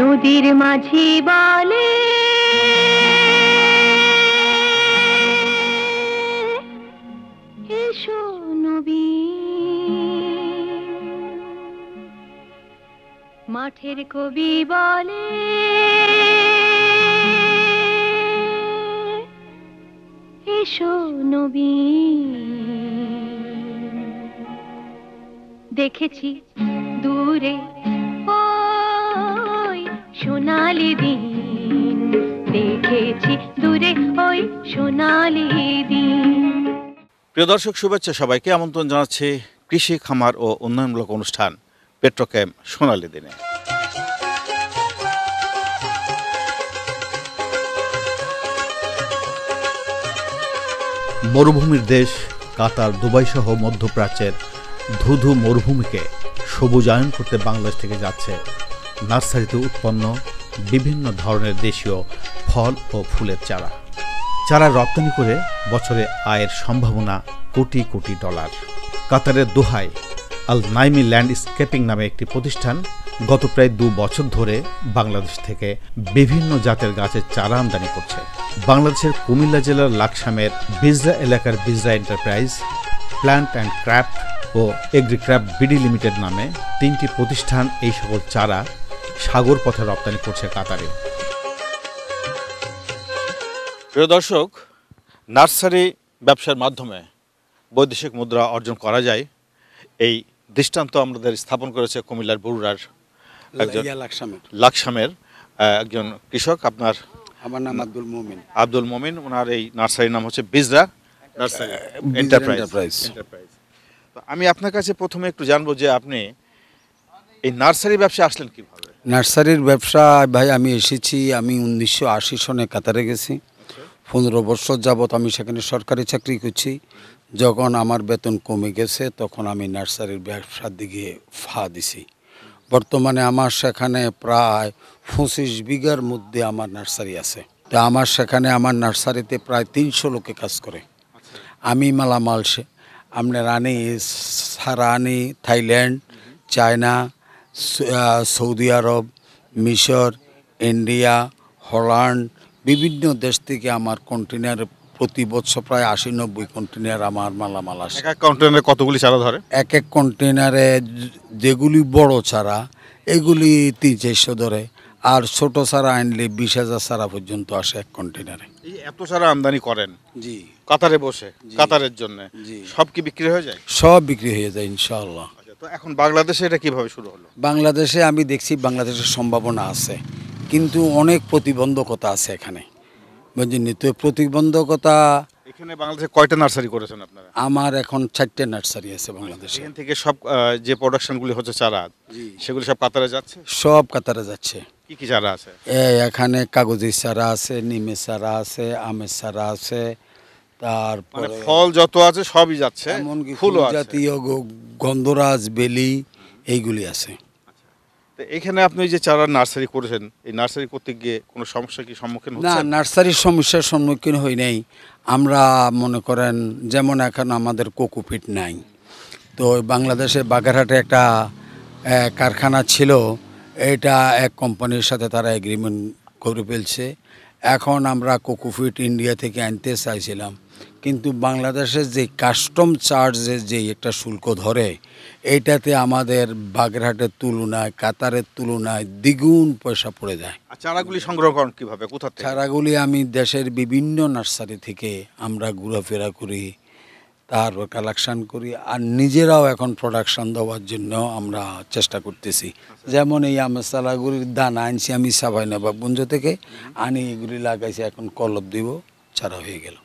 নদীর মাঝি বলে এসো নবী। মাঠের কবি বলে এসো নবী। দেখেছি দূরে। ওই সোনালি দিন দেখেছি দূরে ওই সোনালি দিন। প্রিয় দর্শক শুভেচ্ছা সবাইকে। আমন্ত্রণ জানাচ্ছি কৃষি খামার ও উন্নয়নমূলক অনুষ্ঠান পেট্রোক্যাম সোনালী দিনে। মরুভূমির দেশ কাতার দুবাই সহ মধ্যপ্রাচ্যের ধুধু মরুভূমিকে সবুজায়ন করতে বাংলাদেশ থেকে যাচ্ছে। নার্সারিতে উৎপন্ন বিভিন্ন ধরনের দেশীয় ফল ও ফুলের চারা। চারা রপ্তানি করে বছরে আয়ের সম্ভাবনা কোটি কোটি ডলার। কাতারের দোহায় আল নাইমি ল্যান্ডস্কেপিং নামে একটি প্রতিষ্ঠান গত প্রায় দু বছর ধরে বাংলাদেশ থেকে বিভিন্ন জাতের গাছের চারা আমদানি করছে। বাংলাদেশের কুমিল্লা জেলার লাকসামের বিজরা এলাকার Bijra enterprise plant and craft O এগ্রিক্রাফট BD limited নামে তিনটি প্রতিষ্ঠান এই সকল চারা সাগর পথে রপ্তানি করছে কাতারে। প্রিয় দর্শক নার্সারি ব্যবসার মাধ্যমে বৈদেশিক মুদ্রা অর্জন করা যায়। এই দৃষ্টান্ত আমাদের স্থাপন করেছে কুমিল্লার বরুড়ার একজন লাকসামের। একজন কৃষক। আপনার আমার নাম আব্দুল মোমিন। আব্দুল মমিন ওনার এই নার্সারির নাম হচ্ছে বিজরা নার্সারি এন্টারপ্রাইজ আমি আপনার কাছে প্রথমে একটু জানব যে আপনি এই নার্সারি ব্যবসা আসলেন কীভাবে? নার্সারির ব্যবসা, ভাই, আমি এসেছি, আমি উনিশশো আশি সনে কাতারে গেছি। পনেরো বছর যাবৎ আমি সেখানে সরকারি চাকরি করছি। যখন আমার বেতন কমে গেছে, তখন আমি নার্সারির ব্যবসার দিকে ফা দিছি। বর্তমানে আমার সেখানে প্রায় পঁচিশ বিঘার মধ্যে আমার নার্সারি আছে। তা আমার সেখানে আমার নার্সারিতে প্রায় তিনশো লোকে কাজ করে। আমি মালামাল সে আনি সারা আনি থাইল্যান্ড চায়না সৌদি আরব মিশর ইন্ডিয়া হল্যান্ড বিভিন্ন দেশ থেকে আমার কন্টেনার প্রতি বছর প্রায় আশি নব্বই কন্টেনার আমার মালামাল আসে। এক এক কন্টেনারে কতগুলি চারা ধরে? এক এক কন্টেনারে যেগুলি বড় চারা এগুলি তিন চারশো ধরে। আর ছোট সারা আনলে বিশ হাজার সারা পর্যন্ত আসে এক কন্টেনারে এই এত সারা আমদানি করেন? জি। কাতারে বসে কাতারের জন্য। সব কি বিক্রি হয়ে যায়? সব বিক্রি হয়ে যায় ইনশাআল্লাহ। আচ্ছা, তো এখন বাংলাদেশে এটা কীভাবে শুরু হলো? বাংলাদেশে আমি দেখছি বাংলাদেশের সম্ভাবনা আছে কিন্তু অনেক প্রতিবন্ধকতা আছে এখানে। বুঝলেন তো প্রতিবন্ধকতা এখানে বাংলাদেশে কয়টা নার্সারি করেছেন আপনারা? আমার এখন চারটে নার্সারি আছে বাংলাদেশে। এখান থেকে সব যে প্রোডাকশনগুলি হচ্ছে চারা জি। সেগুলি সব কাতারে যাচ্ছে? সব কাতারে যাচ্ছে। কি কি চারা আছে? এখানে কাগজি চারা আছে নিমের চারা আছে আমের চারা আছে মানে তারপরে ফল যত আছে সবই যাচ্ছে এমনকি ফুল জাতীয় গ- গন্ধরাজ বেলি এইগুলি আছে। তো এখানে আপনি যে চারা নার্সারি করেছেন এই নার্সারি করতে গিয়ে কোনো সমস্যা কি সম্মুখীন না নার্সারির সমস্যার সম্মুখীন হই নাই। আমরা মনে করেন যেমন এখন আমাদের কোকোপিট নাই। তো বাংলাদেশে বাগেরহাটে একটা কারখানা ছিল এটা এক কোম্পানির সাথে তারা এগ্রিমেন্ট করে ফেলছে। এখন আমরা কোকোফিট ইন্ডিয়া থেকে আনতে চাইছিলাম। কিন্তু বাংলাদেশের যে কাস্টম চার্জের যে একটা শুল্ক ধরে এইটাতে আমাদের বাগেরহাটের তুলনায় কাতারের তুলনায় দ্বিগুণ পয়সা পড়ে যায়। চারাগুলি সংগ্রহ করেন কীভাবে? কোথা থেকে? চারাগুলি আমি দেশের বিভিন্ন নার্সারি থেকে আমরা ঘোরাফেরা করি। তারপর কালেকশন করি আর নিজেরাও এখন প্রোডাকশন দেওয়ার জন্য আমরা চেষ্টা করতেছি। যেমন এই আমের চারাগুলির দানা আনছি আমি সাবাই নবাবগঞ্জ থেকে আনি এগুলি লাগাইছি এখন কলব দিব চারা হয়ে গেল।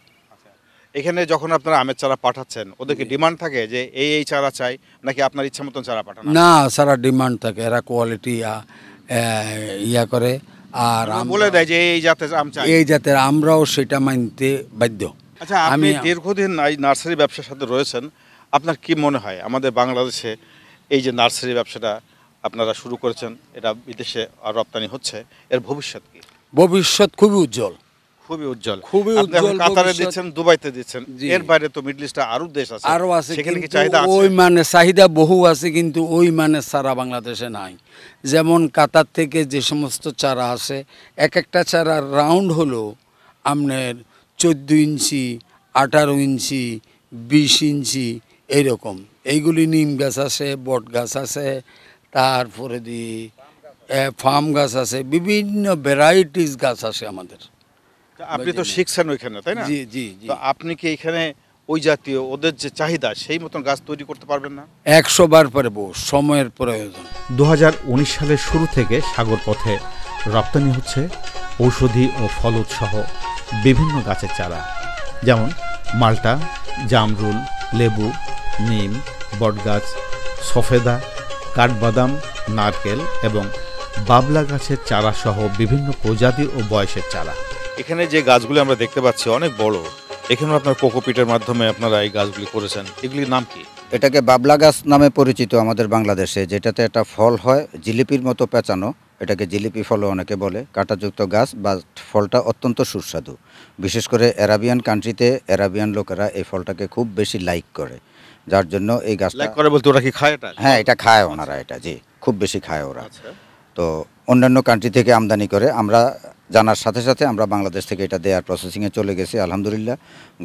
এখানে যখন আপনারা আমের চারা পাঠাচ্ছেন ওদেরকে ডিমান্ড থাকে যে এই এই চারা চাই নাকি আপনার ইচ্ছা মতন চারা পাঠান? না সারা ডিমান্ড থাকে এরা কোয়ালিটি ইয়া করে আর আমরা- বলে দেয় যে এই জাতের আম চাই। এই জাতের আমরাও সেটা মানতে বাধ্য। আচ্ছা আমি- দীর্ঘদিন এই নার্সারি ব্যবসার সাথে রয়েছেন আপনার কি মনে হয়? আমাদের বাংলাদেশে এই যে নার্সারি ব্যবসাটা আপনারা শুরু করেছেন এটা বিদেশে আর রপ্তানি হচ্ছে এর ভবিষ্যৎ কি? ভবিষ্যৎ খুবই উজ্জ্বল। খুবই উজ্জ্বল। খুবই উজ্জ্বল কাতারে দিচ্ছেন দুবাইতে দিচ্ছেন এর বাইরে তো মিডল ইস্টে আরও দেশ আছে আরও আছে সেখানে কি চাহিদা আছে? ওই মানে চাহিদা বহু আছে কিন্তু ওই মানে সারা বাংলাদেশে নাই। যেমন কাতার থেকে যে সমস্ত চারা আসে এক একটা চারা রাউন্ড হলো আপনার চোদ্দ ইঞ্চি আঠারো ইঞ্চি বিশ ইঞ্চি এইরকম। এইগুলি নিম গাছ আছে বট গাছ আছে তারপরে দি ফার্ম গাছ আছে বিভিন্ন ভ্যারাইটিস গাছ আছে আমাদের। আপনি তো শিখছেন ওইখানে তাই না? জি জি আপনি কি এখানে ওই জাতীয় ওদের যে চাহিদা সেই মতন গাছ তৈরি করতে পারবেন না? একশো বার পারব সময়ের প্রয়োজন। দু হাজার উনিশ সালের শুরু থেকে সাগর পথে রপ্তানি হচ্ছে ঔষধি ও ফল সহ বিভিন্ন গাছের চারা যেমন মাল্টা জামরুল লেবু নিম বটগাছ সফেদা কাঠবাদাম নারকেল এবং বাবলা গাছের চারা সহ বিভিন্ন প্রজাতি ও বয়সের চারা। এখানে যে গাছগুলি আমরা দেখতে পাচ্ছি অনেক বড় এখানে আপনার কোকোপিটের মাধ্যমে আপনারা এই গাছগুলি করেছেন। এগুলির নাম কি? এটাকে বাবলা গাছ নামে পরিচিত আমাদের বাংলাদেশে যেটাতে একটা ফল হয় জিলিপির মতো পেঁচানো। এটাকে জিলিপি ফলও অনেকে বলে কাঁটাযুক্ত গাছ বা ফলটা অত্যন্ত সুস্বাদু। বিশেষ করে অ্যারাবিয়ান কান্ট্রিতে অ্যারাবিয়ান লোকেরা এই ফলটাকে খুব বেশি লাইক করে যার জন্য এই গাছটা লাইক করে বলতে ওরা কি খায় এটা? হ্যাঁ এটা খায় ওনারা এটা জি খুব বেশি খায় ওরা। আচ্ছা। তো অন্যান্য কান্ট্রি থেকে আমদানি করে আমরা জানার সাথে সাথে আমরা বাংলাদেশ থেকে এটা দেওয়ার প্রসেসিংয়ে চলে গেছি আলহামদুলিল্লাহ।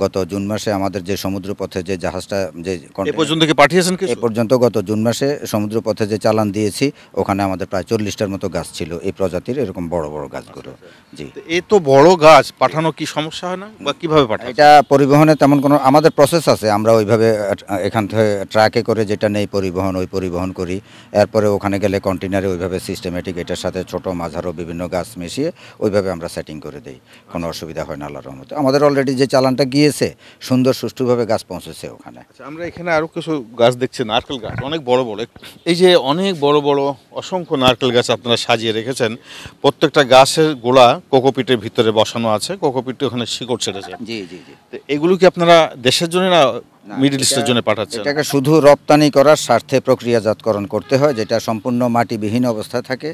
গত জুন মাসে আমাদের যে সমুদ্রপথে যে জাহাজটা যে পর্যন্ত কি পাঠিয়েছেন এ পর্যন্ত গত জুন মাসে সমুদ্রপথে যে চালান দিয়েছি ওখানে আমাদের প্রায় চল্লিশটার মতো গাছ ছিল। এই প্রজাতির এরকম বড় বড় গাছগুলো। জি। এ তো বড় গাছ পাঠানো কি সমস্যা হয় না? বা কীভাবে পাঠায়? এটা পরিবহনে তেমন কোনো আমাদের প্রসেস আছে আমরা ওইভাবে এখান থেকে ট্রাকে করে যেটা নেই পরিবহন ওই পরিবহন করি। এরপরে ওখানে গেলে কন্টেনারে ওইভাবে সিস্টেমেটিক এটার সাথে ছোট মাঝারো বিভিন্ন গাছ মিশিয়ে ওইভাবে আমরা সেটিং করে দিই। কোনো অসুবিধা হয় না আল্লাহর রহমতে। আমাদের অলরেডি যে চালানটা গিয়েছে সুন্দর সুষ্ঠুভাবে গাছ পৌঁছেছে ওখানে। আচ্ছা আমরা এখানে আরও কিছু গাছ দেখছি নারকেল গাছ অনেক বড় বড়। এই যে অনেক বড় বড় অসংখ্য নারকেল গাছ আপনারা সাজিয়ে রেখেছেন প্রত্যেকটা গাছের গোড়া কোকোপিটের ভিতরে বসানো আছে কোকোপিট ওখানে শিকড় ছেড়েছে। জি জি জি। তো এগুলো কি আপনারা দেশের জন্য না মিডল ইস্টের জন্য পাঠাচ্ছেন? এটাকে শুধু রপ্তানি করার স্বার্থে প্রক্রিয়াজাতকরণ করতে হয় যেটা সম্পূর্ণ মাটিবিহীন অবস্থায় থাকে।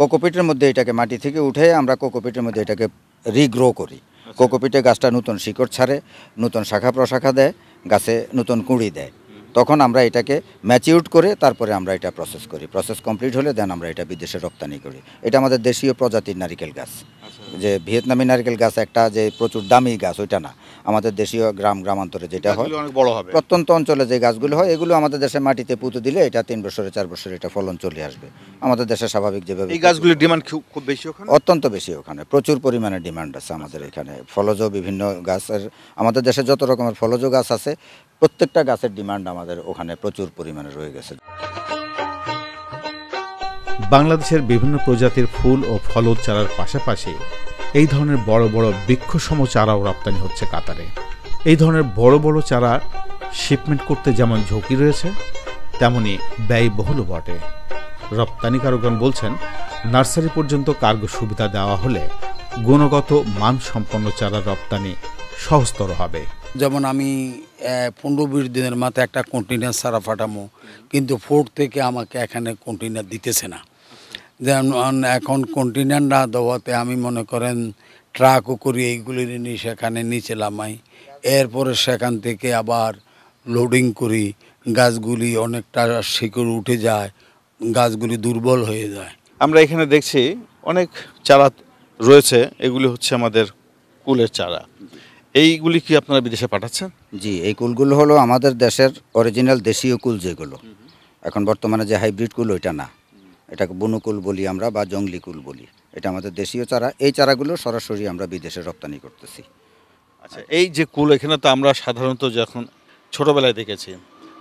কোকোপিটের মধ্যে এটাকে মাটি থেকে উঠে আমরা কোকোপিটের মধ্যে এটাকে রিগ্রো করি। কোকোপিটে গাছটা নতুন শিকড় ছাড়ে নতুন শাখা প্রশাখা দেয় গাছে নতুন কুঁড়ি দেয়। তখন আমরা এটাকে ম্যাচিউড করে তারপরে আমরা এটা প্রসেস করি। প্রসেস কমপ্লিট হলে দেন আমরা এটা বিদেশে রপ্তানি করি। এটা আমাদের দেশীয় প্রজাতির নারিকেল গাছ। যে ভিয়েতনামি নারকেল গাছ একটা যে প্রচুর দামি গাছ ওইটা না। আমাদের দেশীয় গ্রাম গ্রামান্তরে যেটা হয় অনেক বড় হবে। প্রত্যন্ত অঞ্চলে যে গাছগুলো হয় এগুলো আমাদের দেশে মাটিতে পুঁতে দিলে এটা তিন বছরে চার বছরে এটা ফলন চলে আসবে। আমাদের দেশে স্বাভাবিক যেভাবে এই গাছগুলির ডিমান্ড খুব বেশি ওখানে? অত্যন্ত বেশি ওখানে প্রচুর পরিমাণে ডিমান্ড আছে আমাদের এখানে। ফলজ বিভিন্ন গাছের আমাদের দেশে যত রকমের ফলজ গাছ আছে প্রত্যেকটা গাছের ডিমান্ড আমাদের ওখানে প্রচুর পরিমাণে রয়ে গেছে। বাংলাদেশের বিভিন্ন প্রজাতির ফুল ও ফলদ চারার পাশাপাশি এই ধরনের বড় বড় বৃক্ষসম চারাও রপ্তানি হচ্ছে কাতারে। এই ধরনের বড় বড় চারা শিপমেন্ট করতে যেমন ঝুঁকি রয়েছে, তেমনি ব্যয়বহুলও বটে। রপ্তানিকারকগণ বলছেন, নার্সারি পর্যন্ত কার্গো সুবিধা দেওয়া হলে গুণগত মানসম্পন্ন চারা রপ্তানি সহজতর হবে। যেমন আমি পনেরো বিশ দিনের মাথায় একটা কন্টেনার সারা পাঠামো কিন্তু ফোর্ট থেকে আমাকে এখানে কন্টেনার দিতেছে না। যেমন এখন কন্টেনার না দেওয়াতে আমি মনে করেন ট্রাকও করি এইগুলি নিয়ে সেখানে নিচে লামাই এরপরে সেখান থেকে আবার লোডিং করি। গাছগুলি অনেকটা শিকড় উঠে যায় গাছগুলি দুর্বল হয়ে যায়। আমরা এখানে দেখছি অনেক চারা রয়েছে এগুলি হচ্ছে আমাদের কুলের চারা। এইগুলি কি আপনারা বিদেশে পাঠাচ্ছেন? জি এই কুলগুলো হলো আমাদের দেশের অরিজিনাল দেশীয় কুল যেগুলো। এখন বর্তমানে যে হাইব্রিড কুল ওইটা না। এটাকে বনুকুল বলি আমরা বা জঙ্গলি কুল বলি। এটা আমাদের দেশীয় চারা। এই চারাগুলো সরাসরি আমরা বিদেশে রপ্তানি করতেছি। আচ্ছা এই যে কুল এখানে তো আমরা সাধারণত যখন ছোটোবেলায় দেখেছি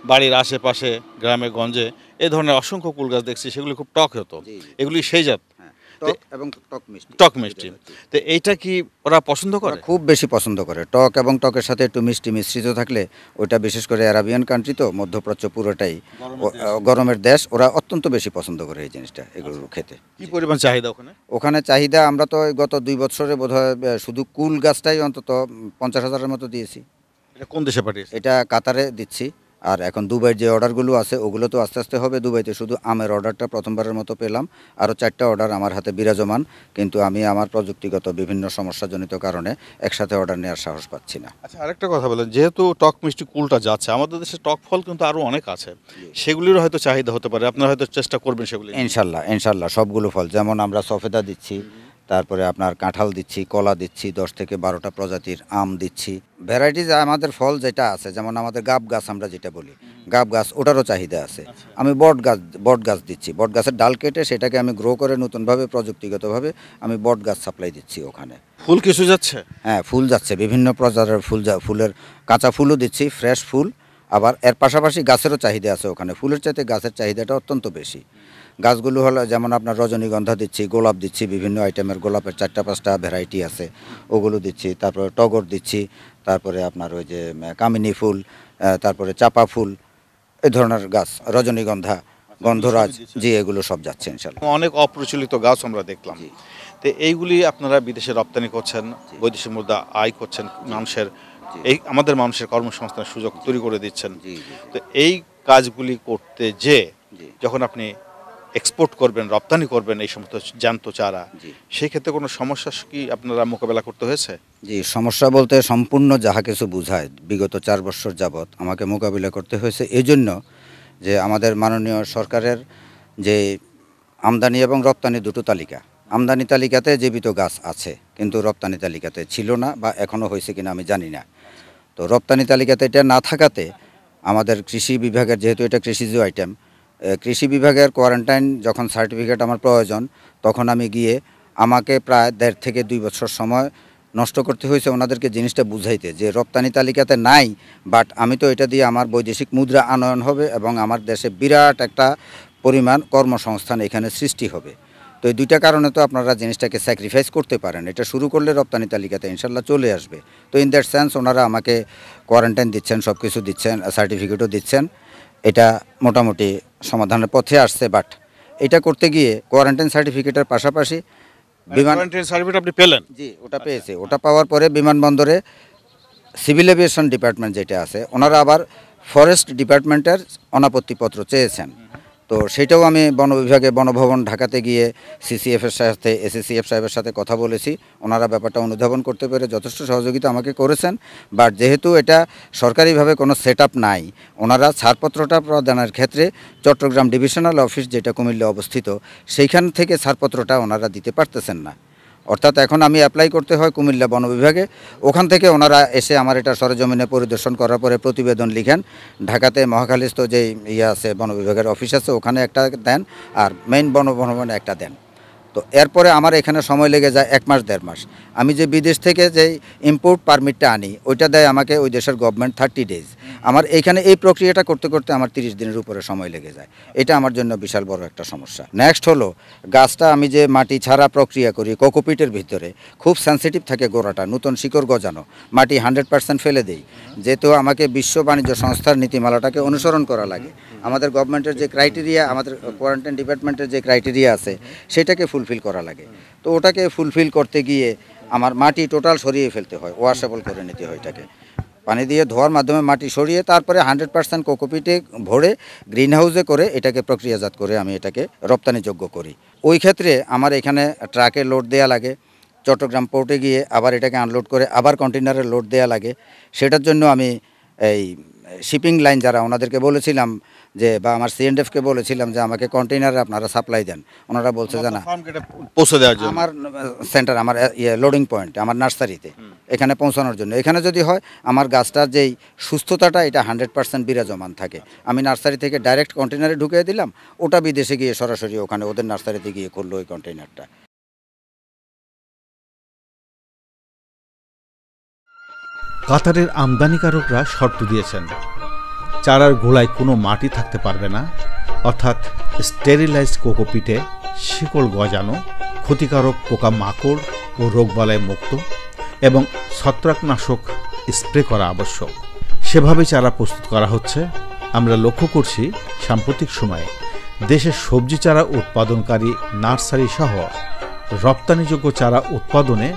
বাড়ির আশেপাশে গ্রামে গঞ্জে এ ধরনের অসংখ্য কুল গাছ দেখছি সেগুলি খুব টক হতো। এগুলি সেই জাত? টক এবং টক মিষ্টি। টক মিষ্টি। তো এইটা কি ওরা পছন্দ করে? খুব বেশি পছন্দ করে। টক এবং টকের সাথে একটু মিষ্টি মিশ্রিত থাকলে ওইটা বিশেষ করে অ্যারাবিয়ান কান্ট্রি তো মধ্যপ্রাচ্য পুরোটাই গরমের দেশ। ওরা অত্যন্ত বেশি পছন্দ করে এই জিনিসটা এগুলো খেতে। কি পরিমাণ চাহিদা ওখানে? ওখানে চাহিদা আমরা তো গত দুই বছরে বোধহয় শুধু কুল গাছটাই অন্তত পঞ্চাশ হাজারের মতো দিয়েছি। এটা কোন দেশে পাঠিয়েছে এটা কাতারে দিচ্ছি। আর এখন দুবাইয়ের যে অর্ডারগুলো আছে ওগুলো তো আস্তে আস্তে হবে দুবাইতে। শুধু আমের অর্ডারটা প্রথমবারের মতো পেলাম। আরও চারটা অর্ডার আমার হাতে বিরাজমান কিন্তু আমি আমার প্রযুক্তিগত বিভিন্ন সমস্যাজনিত কারণে একসাথে অর্ডার নেওয়ার সাহস পাচ্ছি না। আচ্ছা আরেকটা কথা বলেন যেহেতু টক মিষ্টি কুলটা যাচ্ছে আমাদের দেশে টক ফল কিন্তু আরও অনেক আছে। সেগুলির হয়তো চাহিদা হতে পারে আপনারা হয়তো চেষ্টা করবেন সেগুলি ইনশাল্লাহ ইনশাল্লাহ সবগুলো ফল। যেমন আমরা সফেদা দিচ্ছি তারপরে আপনার কাঁঠাল দিচ্ছি কলা দিচ্ছি দশ থেকে বারোটা প্রজাতির আম দিচ্ছি। ভ্যারাইটিজ আমাদের ফল যেটা আছে যেমন আমাদের গাব গাছ আমরা যেটা বলি গাব গাছ ওটারও চাহিদা আছে। আমি বট গাছ বট গাছ দিচ্ছি বট গাছের ডাল কেটে সেটাকে আমি গ্রো করে নতুনভাবে প্রযুক্তিগতভাবে আমি বট গাছ সাপ্লাই দিচ্ছি ওখানে। ফুল কিছু যাচ্ছে? হ্যাঁ ফুল যাচ্ছে বিভিন্ন প্রজাতির ফুল যা ফুলের কাঁচা ফুলও দিচ্ছি ফ্রেশ ফুল। আবার এর পাশাপাশি গাছেরও চাহিদা আছে ওখানে ফুলের চাইতে গাছের চাহিদাটা অত্যন্ত বেশি। গাছগুলো হলো যেমন আপনার রজনীগন্ধা দিচ্ছি গোলাপ দিচ্ছি বিভিন্ন আইটেমের গোলাপের চারটা পাঁচটা ভ্যারাইটি আছে ওগুলো দিচ্ছি তারপরে টগর দিচ্ছি তারপরে আপনার ওই যে কামিনী ফুল তারপরে চাপা ফুল এ ধরনের গাছ রজনীগন্ধা গন্ধরাজ জি এগুলো সব যাচ্ছে ইনশাল্লাহ। অনেক অপ্রচলিত গাছ আমরা দেখলাম। তো এইগুলি আপনারা বিদেশে রপ্তানি করছেন বৈদেশিক মুদ্রা আয় করছেন মানুষের এই আমাদের মানুষের কর্মসংস্থানের সুযোগ তৈরি করে দিচ্ছেন। তো এই কাজগুলি করতে যে যখন আপনি এক্সপোর্ট করবেন রপ্তানি করবেন এই সমস্ত জ্যান্ত চারা। সেই ক্ষেত্রে কোনো সমস্যা কি আপনারা মোকাবেলা করতে হয়েছে? জি সমস্যা বলতে সম্পূর্ণ যাহা কিছু বুঝায় বিগত চার বছর যাবৎ আমাকে মোকাবিলা করতে হয়েছে। এই জন্য যে আমাদের মাননীয় সরকারের যে আমদানি এবং রপ্তানি দুটো তালিকা। আমদানি তালিকাতে জীবিত গাছ আছে কিন্তু রপ্তানি তালিকাতে ছিল না বা এখনও হয়েছে কিনা আমি জানি না। তো রপ্তানি তালিকাতে এটা না থাকাতে আমাদের কৃষি বিভাগের যেহেতু এটা কৃষিজ আইটেম কৃষি বিভাগের কোয়ারেন্টাইন যখন সার্টিফিকেট আমার প্রয়োজন, তখন আমি গিয়ে আমাকে প্রায় দেড় থেকে দুই বছর সময় নষ্ট করতে হয়েছে ওনাদেরকে জিনিসটা বুঝাইতে, যে রপ্তানি তালিকাতে নাই বাট আমি তো এটা দিয়ে আমার বৈদেশিক মুদ্রা আনয়ন হবে এবং আমার দেশে বিরাট একটা পরিমাণ কর্মসংস্থান এখানে সৃষ্টি হবে। তো এই দুইটা কারণে তো আপনারা জিনিসটাকে স্যাক্রিফাইস করতে পারেন। এটা শুরু করলে রপ্তানি তালিকাতে ইনশাল্লাহ চলে আসবে। তো ইন দ্যাট সেন্স ওনারা আমাকে কোয়ারেন্টাইন দিচ্ছেন সব কিছু দিচ্ছেন সার্টিফিকেটও দিচ্ছেন। এটা মোটামুটি সমাধানের পথে আসছে বাট এটা করতে গিয়ে কোয়ারেন্টাইন সার্টিফিকেটের পাশাপাশি বিমান সার্টিফিকেট আপনি পেলেন? জি ওটা পেয়েছে। ওটা পাওয়ার পরে বিমানবন্দরে সিভিল এভিয়েশন ডিপার্টমেন্ট যেটা আছে ওনারা আবার ফরেস্ট ডিপার্টমেন্টের অনাপত্তিপত্র চেয়েছেন। তো সেটাও আমি বন বিভাগে বনভবন ঢাকাতে গিয়ে সিসিএফের সাথে এসিসিএফ সাহেবের সাথে কথা বলেছি। ওনারা ব্যাপারটা অনুধাবন করতে পেরে যথেষ্ট সহযোগিতা আমাকে করেছেন। বাট যেহেতু এটা সরকারিভাবে কোনো সেট নাই, ওনারা ছাড়পত্রটা প্রদানের ক্ষেত্রে চট্টগ্রাম ডিভিশনাল অফিস যেটা কুমিল্লে অবস্থিত, সেইখান থেকে ছাড়পত্রটা ওনারা দিতে পারতেছেন না। অর্থাৎ এখন আমি অ্যাপ্লাই করতে হয় কুমিল্লা বন বিভাগে। ওখান থেকে ওনারা এসে আমার এটা সরজমিনে পরিদর্শন করার পরে প্রতিবেদন লিখেন। ঢাকাতে মহাখালীস্থ যে ইয়ে আছে, বন বিভাগের অফিস আছে, ওখানে একটা দেন আর মেইন বন ভবনে একটা দেন। তো এরপরে আমার এখানে সময় লেগে যায় এক মাস, দেড় মাস। আমি যে বিদেশ থেকে যে ইম্পোর্ট পারমিটটা আনি, ওইটা দেয় আমাকে ওই দেশের গভর্নমেন্ট থার্টি ডেজ আমার এইখানে এই প্রক্রিয়াটা করতে করতে আমার তিরিশ দিনের উপরে সময় লেগে যায়। এটা আমার জন্য বিশাল বড় একটা সমস্যা। নেক্সট হলো, গাছটা আমি যে মাটি ছাড়া প্রক্রিয়া করি কোকোপিটের ভিতরে, খুব সেন্সিটিভ থাকে গোড়াটা, নতুন শিকড় গজানো, মাটি হান্ড্রেড পার্সেন্ট ফেলে দেই। যেহেতু আমাকে বিশ্ব বাণিজ্য সংস্থার নীতিমালাটাকে অনুসরণ করা লাগে, আমাদের গভর্নমেন্টের যে ক্রাইটেরিয়া আমাদের কোয়ারেন্টাইন ডিপার্টমেন্টের যে ক্রাইটেরিয়া আছে, সেটাকে ফুলফিল করা লাগে। তো ওটাকে ফুলফিল করতে গিয়ে আমার মাটি টোটাল সরিয়ে ফেলতে হয় ওয়াশেবল করে নিতে হয় এটাকে। পানি দিয়ে ধোয়ার মাধ্যমে মাটি সরিয়ে তারপরে হান্ড্রেড পার্সেন্ট কোকোপিটে ভরে গ্রিন হাউসে করে এটাকে প্রক্রিয়াজাত করে আমি এটাকে রপ্তানিযোগ্য করি। ওই ক্ষেত্রে আমার এখানে ট্রাকে লোড দেওয়া লাগে, চট্টগ্রাম পোর্টে গিয়ে আবার এটাকে আনলোড করে আবার কন্টেনারে লোড দেওয়া লাগে। সেটার জন্য আমি এই শিপিং লাইন যারা ওনাদেরকে বলেছিলাম যে বা আমার সিএনডেফকে বলেছিলাম যে আমাকে কন্টেনারে আপনারা সাপ্লাই দেন। ওনারা বলছে যে না পৌঁছে দেওয়ার জন্য। আমার সেন্টার আমার ইয়ে লোডিং পয়েন্ট আমার নার্সারিতে। এখানে পৌঁছানোর জন্য। এখানে যদি হয় আমার গাছটার যেই সুস্থতাটা এটা হান্ড্রেড পার্সেন্ট বিরাজমান থাকে। আমি নার্সারি থেকে ডাইরেক্ট কন্টেনারে ঢুকিয়ে দিলাম ওটা বিদেশে গিয়ে সরাসরি ওখানে ওদের নার্সারিতে গিয়ে করল ওই কন্টেনারটা কাতারের আমদানিকারকরা শর্ত দিয়েছেন। চারার গোলায় কোনো মাটি থাকতে পারবে না, অর্থাৎ স্টেরিলাইজড কোকোপিটে শিকড় গজানো, ক্ষতিকারক পোকা মাকড় ও রোগবালায় মুক্ত এবং ছত্রাকনাশক স্প্রে করা আবশ্যক। সেভাবে চারা প্রস্তুত করা হচ্ছে। আমরা লক্ষ্য করছি, সাম্প্রতিক সময়ে দেশের সবজি চারা উৎপাদনকারী নার্সারি সহ রপ্তানিযোগ্য চারা উৎপাদনে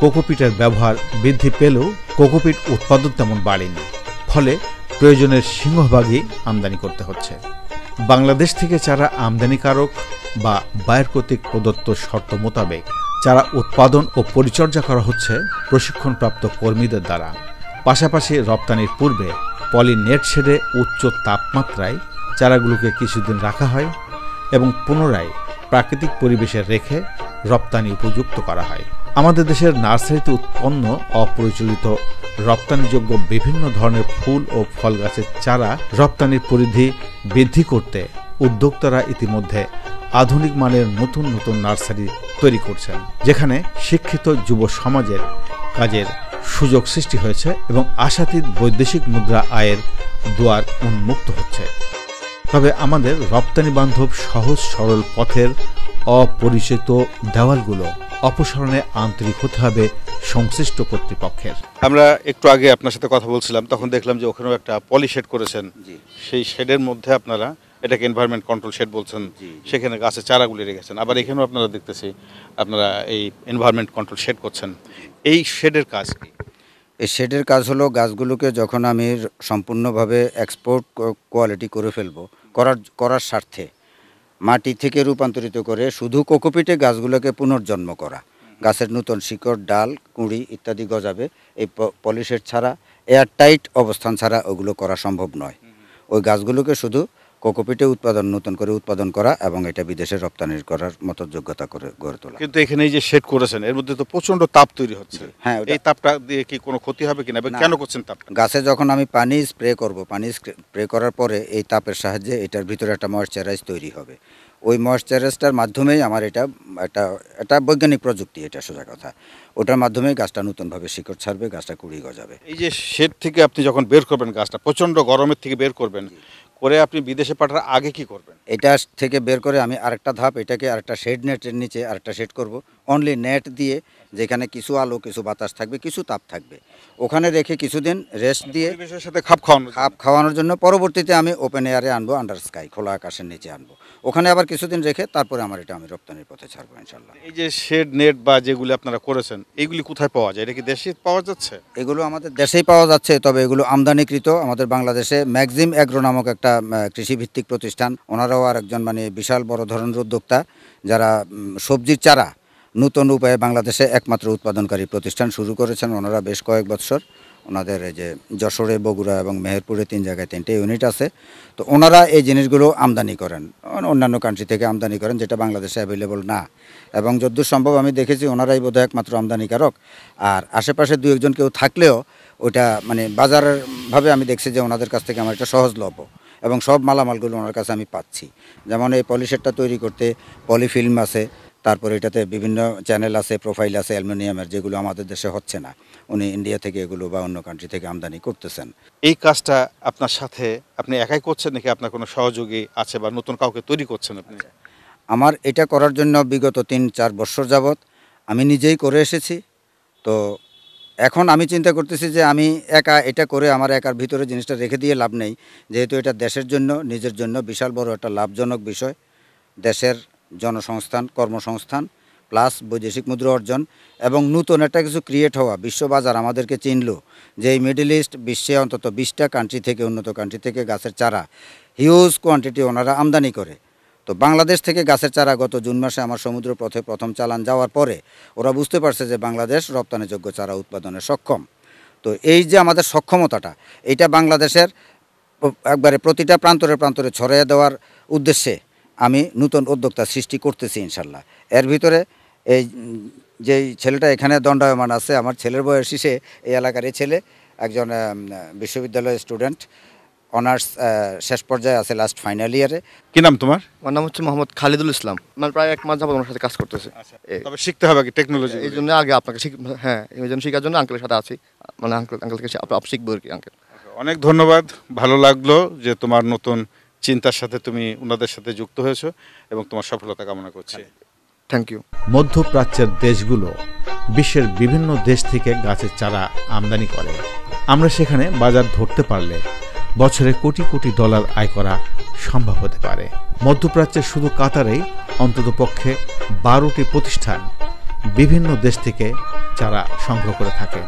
কোকোপিটের ব্যবহার বৃদ্ধি পেলেও কোকোপিট উৎপাদন তেমন বাড়েনি। ফলে প্রয়োজনের সিংহভাগই আমদানি করতে হচ্ছে। বাংলাদেশ থেকে চারা আমদানিকারক বা বায়ের কর্তৃক প্রদত্ত শর্ত মোতাবেক চারা উৎপাদন ও পরিচর্যা করা হচ্ছে প্রশিক্ষণপ্রাপ্ত কর্মীদের দ্বারা। পাশাপাশি রপ্তানির পূর্বে পলি নেট শেডে উচ্চ তাপমাত্রায় চারাগুলোকে কিছুদিন রাখা হয় এবং পুনরায় প্রাকৃতিক পরিবেশে রেখে রপ্তানি উপযুক্ত করা হয়। আমাদের দেশের নার্সারিতে উৎপন্ন অপরিচালিত রপ্তানিযোগ্য বিভিন্ন ধরনের ফুল ও ফল গাছের চারা রপ্তানির পরিধি বৃদ্ধি করতে উদ্যোক্তারা ইতিমধ্যে আধুনিক মানের নতুন নতুন নার্সারি তৈরি করছেন, যেখানে শিক্ষিত যুব সমাজের কাজের সুযোগ সৃষ্টি হয়েছে এবং আশাতীত বৈদেশিক মুদ্রা আয়ের দুয়ার উন্মুক্ত হচ্ছে। তবে আমাদের রপ্তানি বান্ধব সহজ সরল পথের অপরিচিত দেওয়ালগুলো অপসারণে আন্তরিক হতে হবে সংশ্লিষ্ট কর্তৃপক্ষের। আমরা একটু আগে আপনার সাথে কথা বলছিলাম তখন দেখলাম যে ওখানেও একটা পলি শেড করেছেন। সেই শেডের মধ্যে আপনারা এটাকে এনভায়রনমেন্ট কন্ট্রোল শেড বলছেন সেখানে গাছের চারাগুলি রেখেছেন। আবার এখানেও আপনারা দেখতেছি আপনারা এই এনভায়রনমেন্ট কন্ট্রোল শেড করছেন। এই শেডের কাজ কি? এই শেডের কাজ হলো গাছগুলোকে যখন আমি সম্পূর্ণভাবে এক্সপোর্ট কোয়ালিটি করে ফেলব করার করার স্বার্থে মাটি থেকে রূপান্তরিত করে শুধু কোকোপিটে গাছগুলোকে পুনর্জন্ম করা। গাছের নতুন শিকড়, ডাল, কুঁড়ি ইত্যাদি গজাবে। এই পলিশের ছাড়া এয়ারটাইট অবস্থান ছাড়া ওগুলো করা সম্ভব নয়। ওই গাছগুলোকে শুধু কোকোপিটে উৎপাদন নতুন করে উৎপাদন করা এবং এটা বিদেশে রপ্তানি করার মতো যোগ্যতা করে গড়ে তোলা। কিন্তু এখানে এই যে শেড করেছেন এর মধ্যে তো প্রচণ্ড তাপ তৈরি হচ্ছে। হ্যাঁ, এই তাপটা দিয়ে কি কোনো ক্ষতি হবে কিনা এবং কেন করছেন তাপ গাছে যখন আমি পানি স্প্রে করব পানি স্প্রে করার পরে এই তাপের সাহায্যে এটার ভিতরে একটা ময়েশ্চারাইজ তৈরি হবে। ওই ময়েশ্চারাইজটার মাধ্যমেই আমার এটা একটা একটা বৈজ্ঞানিক প্রযুক্তি এটা সোজা কথা। ওটার মাধ্যমেই গাছটা নতুনভাবে শিকড় ছাড়বে গাছটা কুড়ি গজাবে। এই যে শেড থেকে আপনি যখন বের করবেন গাছটা প্রচণ্ড গরমের থেকে বের করবেন করে আপনি বিদেশে পাঠার আগে কি করবেন? এটা থেকে বের করে আমি আরেকটা ধাপ, এটাকে আরেকটা শেড নেটের নিচে আরেকটা শেড করব। অনলি নেট দিয়ে যেখানে কিছু আলো কিছু বাতাস থাকবে কিছু তাপ থাকবে। ওখানে রেখে কিছুদিন রেস্ট দিয়ে সাথে খাপ খাওয়ানো খাপ খাওয়ানোর জন্য পরবর্তীতে আমি ওপেন এয়ারে আনব আন্ডার স্কাই খোলা আকাশের নিচে আনব। ওখানে আবার কিছুদিন রেখে তারপরে আমার এটা আমি রপ্তানির পথে ছাড়বো ইনশাল্লাহ এই যে শেড নেট বা যেগুলি আপনারা করেছেন এইগুলি কোথায় পাওয়া যায়? এটা কি দেশে পাওয়া যাচ্ছে? এগুলো আমাদের দেশেই পাওয়া যাচ্ছে তবে এগুলো আমদানিকৃত। আমাদের বাংলাদেশে ম্যাক্সিম অ্যাগ্রো নামক একটা কৃষিভিত্তিক প্রতিষ্ঠান। ওনারাও আর একজন মানে বিশাল বড় ধরনের উদ্যোক্তা যারা সবজির চারা নূতন উপায়ে বাংলাদেশে একমাত্র উৎপাদনকারী প্রতিষ্ঠান শুরু করেছেন ওনারা বেশ কয়েক বছর ওনাদের এই যে যশোরে, বগুড়া এবং মেহেরপুরে তিন জায়গায় তিনটে ইউনিট আছে। তো ওনারা এই জিনিসগুলো আমদানি করেন। অন্যান্য কান্ট্রি থেকে আমদানি করেন যেটা বাংলাদেশে অ্যাভেলেবল না। এবং যদ্দূর সম্ভব আমি দেখেছি ওনারাই বোধহয় একমাত্র আমদানিকারক। আর আশেপাশে দু একজন কেউ থাকলেও ওটা মানে বাজারের ভাবে আমি দেখছি যে ওনাদের কাছ থেকে আমার এটা সহজলভ্য এবং সব মালামালগুলো ওনার কাছে আমি পাচ্ছি। যেমন এই পলিশেটটা তৈরি করতে পলিফিল্ম আছে তারপরে এটাতে বিভিন্ন চ্যানেল আছে প্রোফাইল আছে অ্যালুমিনিয়ামের যেগুলো আমাদের দেশে হচ্ছে না। উনি ইন্ডিয়া থেকে এগুলো বা অন্য কান্ট্রি থেকে আমদানি করতেছেন। এই কাজটা আপনার সাথে আপনি একাই করছেন নাকি আপনার কোনো সহযোগী আছে বা নতুন কাউকে তৈরি করছেন আপনি? আমার এটা করার জন্য বিগত তিন চার বছর যাবৎ আমি নিজেই করে এসেছি। তো এখন আমি চিন্তা করতেছি যে আমি একা এটা করে আমার একার ভিতরে জিনিসটা রেখে দিয়ে লাভ নেই। যেহেতু এটা দেশের জন্য নিজের জন্য বিশাল বড় একটা লাভজনক বিষয়। দেশের জনসংস্থান, কর্মসংস্থান, প্লাস বৈদেশিক মুদ্রা অর্জন এবং নতুন একটা কিছু ক্রিয়েট হওয়া, বিশ্ববাজার আমাদেরকে চিনলো যে এই মিডল ইস্ট বিশ্বে অন্তত বিশটা কান্ট্রি থেকে, উন্নত কান্ট্রি থেকে গাছের চারা হিউজ কোয়ান্টিটি ওনারা আমদানি করে। তো বাংলাদেশ থেকে গাছের চারা গত জুন মাসে আমার সমুদ্র পথে প্রথম চালান যাওয়ার পরে ওরা বুঝতে পারছে যে বাংলাদেশ রপ্তানিযোগ্য চারা উৎপাদনে সক্ষম। তো এই যে আমাদের সক্ষমতাটা, এটা বাংলাদেশের একবারে প্রতিটা প্রান্তরে প্রান্তরে ছড়িয়ে দেওয়ার উদ্দেশ্যে আমি নতুন উদ্যোক্তা সৃষ্টি করতেছি ইনশাল্লাহ। এর ভিতরে এই যেই ছেলেটা এখানে দণ্ডায়মান আছে আমার ছেলের বয়সী সে এই এলাকারই ছেলে একজন বিশ্ববিদ্যালয়ের স্টুডেন্ট। অনার্স শেষ পর্যায়ে আছে লাস্ট ফাইনাল ইয়ারে। কি নাম তোমার? আমার নাম হচ্ছে মোহাম্মদ খালিদুল ইসলাম। মানে প্রায় এক মাস যাবত আমার সাথে কাজ করতেছে। এ- তবে শিখতে হবে কি টেকনোলজি এই জন্য আগে আপনাকে শিখ হ্যাঁ এই জন্য শেখার জন্য আঙ্কেলের সাথে আছি। মানে আঙ্কেল আঙ্কেল থেকে শি- আপ- আপ শিখব আর কি আঙ্কেল অনেক ধন্যবাদ ভালো লাগল যে তোমার নতুন চিন্তার সাথে তুমি ওনাদের সাথে যুক্ত হয়েছো এবং তোমার সফলতা কামনা করছি। থ্যাংক ইউ মধ্যপ্রাচ্যের দেশগুলো বিশ্বের বিভিন্ন দেশ থেকে গাছের চারা আমদানি করে। আমরা সেখানে বাজার ধরতে পারলে বছরে কোটি কোটি ডলার আয় করা সম্ভব হতে পারে। মধ্যপ্রাচ্যের শুধু কাতারেই অন্ততপক্ষে বারোটি প্রতিষ্ঠান বিভিন্ন দেশ থেকে চারা সংগ্রহ করে থাকে।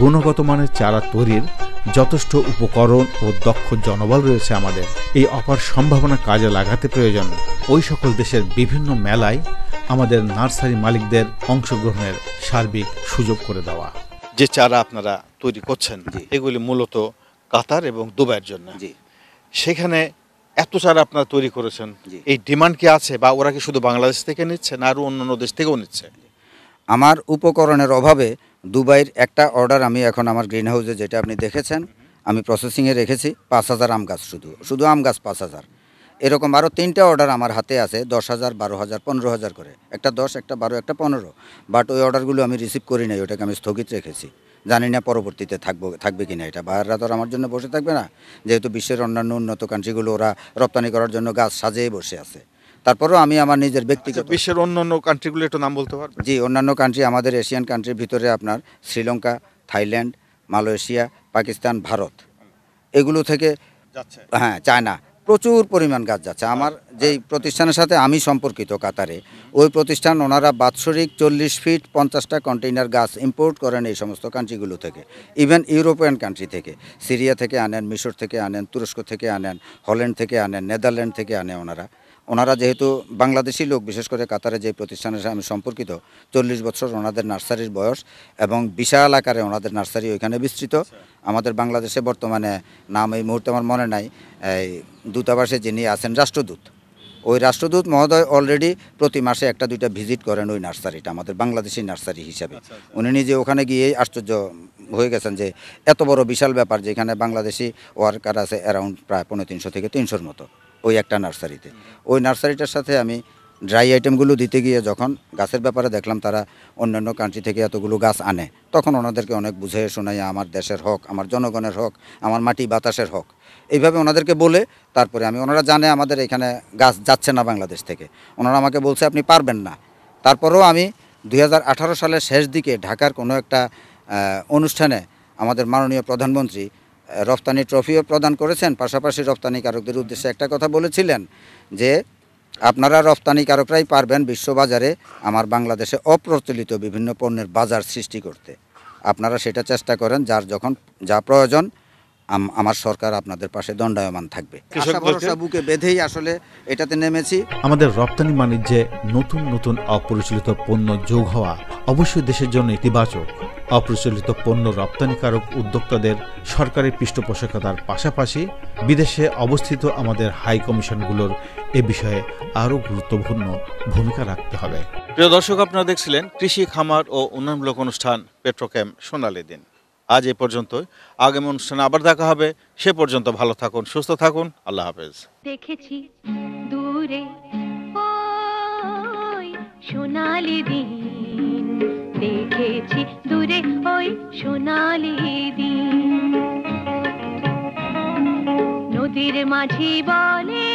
গুণগত মানের চারা তৈরির যথেষ্ট উপকরণ ও দক্ষ জনবল রয়েছে আমাদের। এই অপার সম্ভাবনা কাজে লাগাতে প্রয়োজন। ওই সকল দেশের বিভিন্ন মেলায় আমাদের নার্সারি মালিকদের অংশগ্রহণের সার্বিক সুযোগ করে দেওয়া। যে চারা আপনারা তৈরি করছেন এগুলি মূলত কাতার এবং দুবাইয়ের জন্য। সেখানে এত চারা আপনারা তৈরি করেছেন। এই ডিমান্ড কি আছে বা ওরা কি শুধু বাংলাদেশ থেকে নিচ্ছে না আরও অন্যান্য দেশ থেকেও নিচ্ছে? আমার উপকরণের অভাবে দুবাইয়ের একটা অর্ডার আমি এখন আমার গ্রিন হাউসে যেটা আপনি দেখেছেন, আমি প্রসেসিংয়ে রেখেছি পাঁচ হাজার আম গাছ শুধু শুধু আম গাছ পাঁচ হাজার। এরকম আরও তিনটা অর্ডার আমার হাতে আছে, দশ হাজার, বারো হাজার, পনেরো হাজার করে। একটা দশ, একটা বারো, একটা পনেরো। বাট ওই অর্ডারগুলো আমি রিসিভ করি নাই, ওটাকে আমি স্থগিত রেখেছি। জানি না পরবর্তীতে থাকব, থাকবে কি না এটা। বাইরেরা তো আমার জন্য বসে থাকবে না, যেহেতু বিশ্বের অন্যান্য উন্নত কান্ট্রিগুলো ওরা রপ্তানি করার জন্য গাছ সাজিয়ে বসে আছে। তারপরেও আমি আমার নিজের ব্যক্তিগত বিশ্বের অন্যান্য কান্ট্রিগুলো একটু নাম বলতে পারবেন? জি অন্যান্য কান্ট্রি আমাদের এশিয়ান কান্ট্রির ভিতরে আপনার শ্রীলঙ্কা থাইল্যান্ড মালয়েশিয়া পাকিস্তান ভারত। এগুলো থেকে যাচ্ছে। হ্যাঁ চায়না প্রচুর পরিমাণ গাছ যাচ্ছে। আমার যেই প্রতিষ্ঠানের সাথে আমি সম্পর্কিত কাতারে ওই প্রতিষ্ঠান ওনারা বাৎসরিক চল্লিশ ফিট পঞ্চাশটা কন্টেইনার গাছ ইম্পোর্ট করেন এই সমস্ত কান্ট্রিগুলো থেকে। ইভেন ইউরোপিয়ান কান্ট্রি থেকে। সিরিয়া থেকে আনেন মিশর থেকে আনেন তুরস্ক থেকে আনেন হল্যান্ড থেকে আনেন নেদারল্যান্ড থেকে আনে ওনারা। ওনারা যেহেতু বাংলাদেশি লোক, বিশেষ করে কাতারে যে প্রতিষ্ঠানের সাথে আমি সম্পর্কিত, চল্লিশ বছর ওনাদের নার্সারির বয়স এবং বিশাল আকারে ওনাদের নার্সারি ওইখানে বিস্তৃত। আমাদের বাংলাদেশে বর্তমানে নাম এই মুহূর্তে আমার মনে নাই। এই দূতাবাসে যিনি আছেন রাষ্ট্রদূত, ওই রাষ্ট্রদূত মহোদয় অলরেডি প্রতি মাসে একটা দুইটা ভিজিট করেন ওই নার্সারিটা, আমাদের বাংলাদেশি নার্সারি হিসাবে। উনি নিজে ওখানে গিয়ে আশ্চর্য হয়ে গেছেন যে এত বড় বিশাল ব্যাপার যেখানে বাংলাদেশি ওয়ার্কার আছে অ্যারাউন্ড প্রায় পনেরো তিনশো থেকে তিনশোর মতো। ওই একটা নার্সারিতে। ওই নার্সারিটার সাথে আমি ড্রাই আইটেমগুলো দিতে গিয়ে যখন গাছের ব্যাপারে দেখলাম তারা অন্যান্য কান্ট্রি থেকে এতগুলো গাছ আনে, তখন ওনাদেরকে অনেক বুঝিয়ে শোনাই আমার দেশের হক, আমার জনগণের হক, আমার মাটি বাতাসের হক, এইভাবে ওনাদেরকে বলে তারপরে আমি, ওনারা জানে আমাদের এখানে গাছ যাচ্ছে না বাংলাদেশ থেকে। ওনারা আমাকে বলছে, আপনি পারবেন না। তারপরেও আমি দু হাজার আঠারো সালের শেষ দিকে ঢাকার কোনো একটা অনুষ্ঠানে আমাদের মাননীয় প্রধানমন্ত্রী রপ্তানি ট্রফিও প্রদান করেছেন পাশাপাশি রপ্তানিকারকদের উদ্দেশ্যে একটা কথা বলেছিলেন যে আপনারা রপ্তানিকারকরাই পারবেন বিশ্ববাজারে আমার বাংলাদেশে অপ্রচলিত বিভিন্ন পণ্যের বাজার সৃষ্টি করতে। আপনারা সেটা চেষ্টা করেন যার যখন যা প্রয়োজন আম- আমার সরকার আপনাদের পাশে দণ্ডায়মান থাকবে। বুকে বেঁধেই আসলে এটাতে নেমেছি। আমাদের রপ্তানি বাণিজ্যে নতুন নতুন অপরিচালিত পণ্য যোগ হওয়া অবশ্যই দেশের জন্য ইতিবাচক। অপ্রচলিত পণ্য রপ্তানিকারক উদ্যোক্তাদের সরকারি পৃষ্ঠপোষকতার পাশাপাশি বিদেশে অবস্থিত আমাদের হাই কমিশনগুলোর এ বিষয়ে আরও গুরুত্বপূর্ণ ভূমিকা রাখতে হবে। প্রিয় দর্শক আপনারা দেখছিলেন কৃষি খামার ও উন্নয়নমূলক অনুষ্ঠান পেট্রোক্যাম সোনালি দিন। আজ এ পর্যন্ত আগামী অনুষ্ঠানে আবার দেখা হবে। সে পর্যন্ত ভালো থাকুন সুস্থ থাকুন। আল্লাহ হাফেজ। দেখেছি দূরে সোনালি দিন। দেখেছি দূরে ওই সোনালি দিন। নদীর মাঝি বলে